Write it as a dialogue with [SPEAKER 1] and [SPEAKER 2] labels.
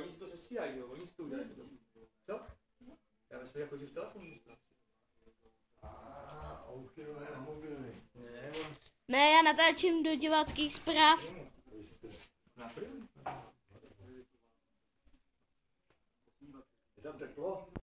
[SPEAKER 1] oni si to sestřídají, jo, oni si to udělají. Co? Já myslím, jako že v telefonu.
[SPEAKER 2] A ah, Oukyrové no, na mobily.
[SPEAKER 1] Ne, on
[SPEAKER 3] Ne, já natáčím do diváckých zpráv.
[SPEAKER 1] Na první.
[SPEAKER 2] Je tam teplo?